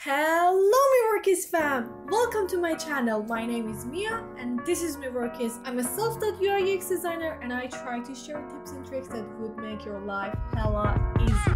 Hello Meworkees fam! Welcome to my channel. My name is Mia and this is Meworkees. I'm a self-taught UI UX designer and I try to share tips and tricks that would make your life hella easier.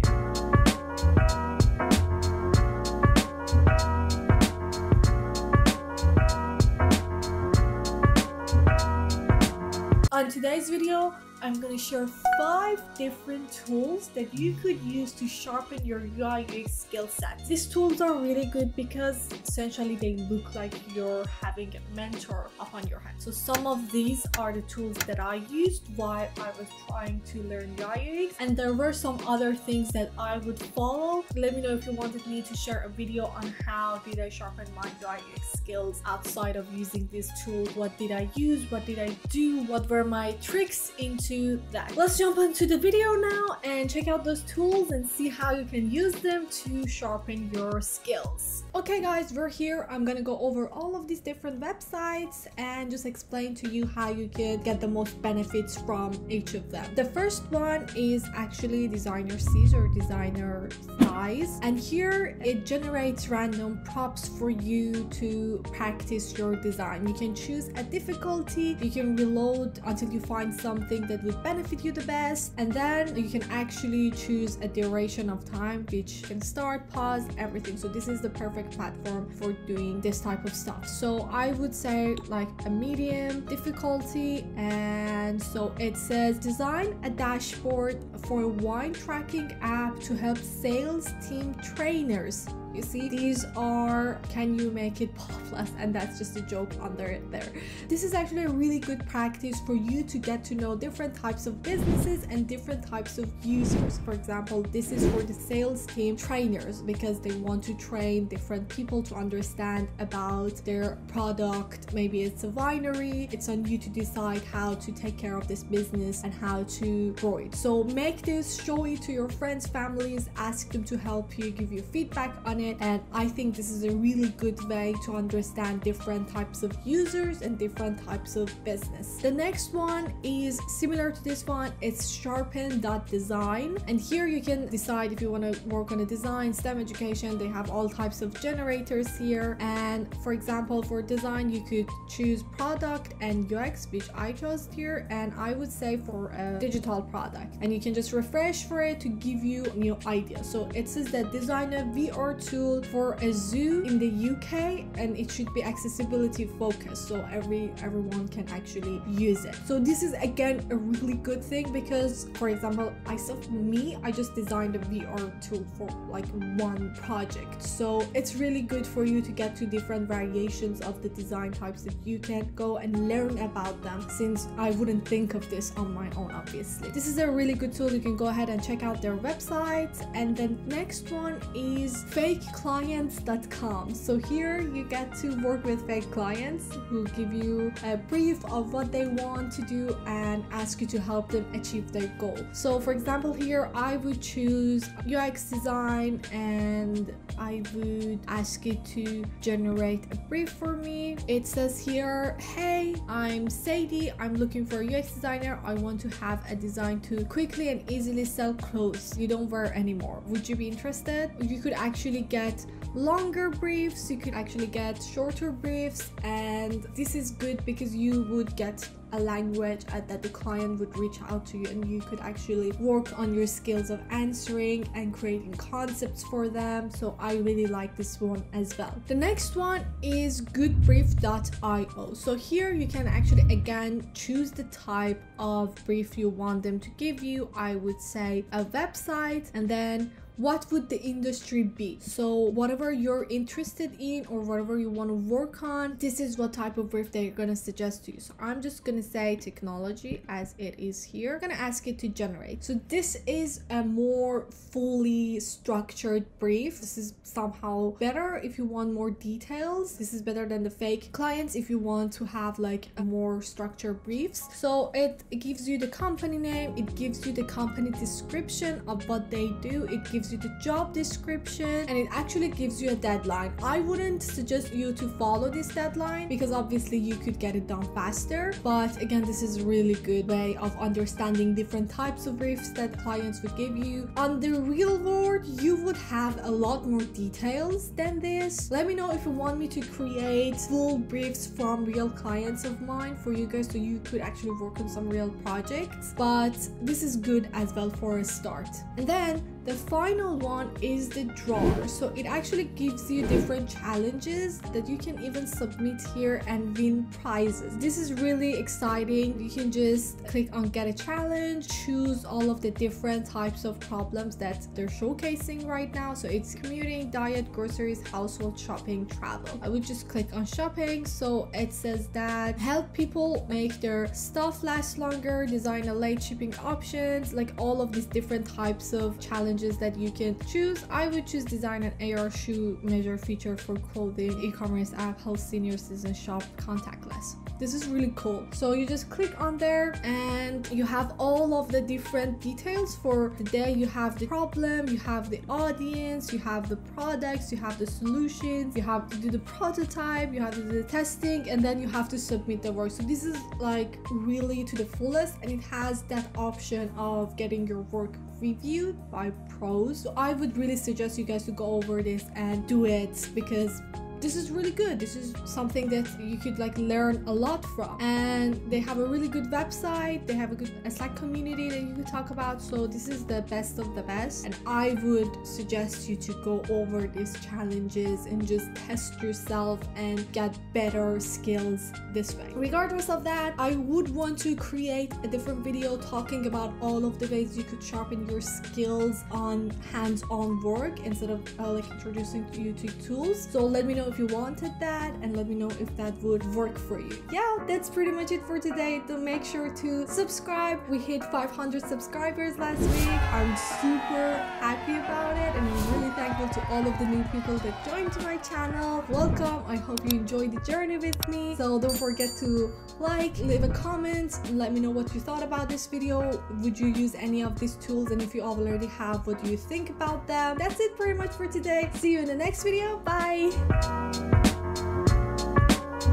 On today's video, I'm gonna share five different tools that you could use to sharpen your UI UX skill set. These tools are really good because essentially they look like you're having a mentor upon your hand. So some of these are the tools that I used while I was trying to learn UI UX and there were some other things that I would follow. Let me know if you wanted me to share a video on how did I sharpen my UI UX skills outside of using these tools. What did I use? What did I do? What were my tricks into that. Let's jump into the video now and check out those tools and see how you can use them to sharpen your skills. Okay guys, we're here. I'm gonna go over all of these different websites and just explain to you how you could get the most benefits from each of them. The first one is actually Designer Seas or Designer Size and here it generates random props for you to practice your design. You can choose a difficulty, you can reload until you find something that would benefit you the best. And then you can actually choose a duration of time which can start pause everything. So this is the perfect platform for doing this type of stuff. So i would say like a medium difficulty. And so it says design a dashboard for a wine tracking app to help sales team trainers you see, these are can you make it plus and that's just a joke under it there. This is actually a really good practice for you to get to know different types of businesses and different types of users. For example, this is for the sales team trainers because they want to train different people to understand about their product. Maybe it's a winery, it's on you to decide how to take care of this business and how to grow it. So make this, show it to your friends, families, ask them to help you, give you feedback on it it and I think this is a really good way to understand different types of users and different types of business. The next one is similar to this one, it's sharpen.design and here you can decide if you want to work on a design, STEM education, they have all types of generators here and for example for design you could choose product and UX which I chose here and I would say for a digital product and you can just refresh for it to give you new ideas. So it says that design a VR tool for a zoo in the UK and it should be accessibility focused so every everyone can actually use it. So this is again a really good thing because for example I saw me I just designed a VR tool for like one project. So it's really good for you to get to different variations of the design types that you can go and learn about them since I wouldn't think of this on my own obviously. This is a really good tool you can go ahead and check out their website and the next one is fake fakeclients.com. So here you get to work with fake clients who give you a brief of what they want to do and ask you to help them achieve their goal. So for example here I would choose UX design and I would ask it to generate a brief for me. It says here, hey, I'm Sadie. I'm looking for a UX designer. I want to have a design to quickly and easily sell clothes you don't wear anymore. Would you be interested? You could actually get longer briefs, you could actually get shorter briefs, and this is good because you would get a language uh, that the client would reach out to you and you could actually work on your skills of answering and creating concepts for them. So i really like this one as well. The next one is goodbrief.io so here you can actually again choose the type of brief you want them to give you. I would say a website and then what would the industry be? So whatever you're interested in or whatever you want to work on this is what type of brief they're going to suggest to you. So i'm just going to say technology as it is here. I'm going to ask it to generate. So this is a more fully structured brief. This is somehow better if you want more details. This is better than the fake clients if you want to have like a more structured briefs. So it, it gives you the company name it gives you the company description of what they do it gives gives you the job description and it actually gives you a deadline. I wouldn't suggest you to follow this deadline because obviously you could get it done faster. But again, this is a really good way of understanding different types of briefs that clients would give you. On the real world, you would have a lot more details than this. Let me know if you want me to create full briefs from real clients of mine for you guys so you could actually work on some real projects. But this is good as well for a start. And then the final one is the Drawerrr. So it actually gives you different challenges that you can even submit here and win prizes. This is really exciting. You can just click on get a challenge, choose all of the different types of problems that they're showcasing right now. So it's commuting, diet, groceries, household shopping, travel. I would just click on shopping. So it says that help people make their stuff last longer, design a late shipping options, like all of these different types of challenges challenges that you can choose. I would choose design an AR shoe measure feature for clothing, e-commerce app, help senior citizen shop contactless. This is really cool. So you just click on there and you have all of the different details for the day. You have the problem, you have the audience, you have the products, you have the solutions, you have to do the prototype, you have to do the testing, and then you have to submit the work. So this is like really to the fullest and it has that option of getting your work reviewed by pros. So I would really suggest you guys to go over this and do it because this is really good. This is something that you could like learn a lot from. And they have a really good website. They have a good a Slack community that you could talk about. So this is the best of the best. And I would suggest you to go over these challenges and just test yourself and get better skills this way. Regardless of that, I would want to create a different video talking about all of the ways you could sharpen your skills on hands-on work instead of uh, like introducing you to tools. So let me know if you wanted that and let me know if that would work for you. Yeah, that's pretty much it for today. So make sure to subscribe. We hit 500 subscribers last week. I'm super happy about it and I'm really thankful to all of the new people that joined my channel. Welcome. I hope you enjoyed the journey with me. So don't forget to like, leave a comment, let me know what you thought about this video. Would you use any of these tools? And if you already have, what do you think about them? That's it pretty much for today. See you in the next video. Bye!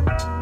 Thank you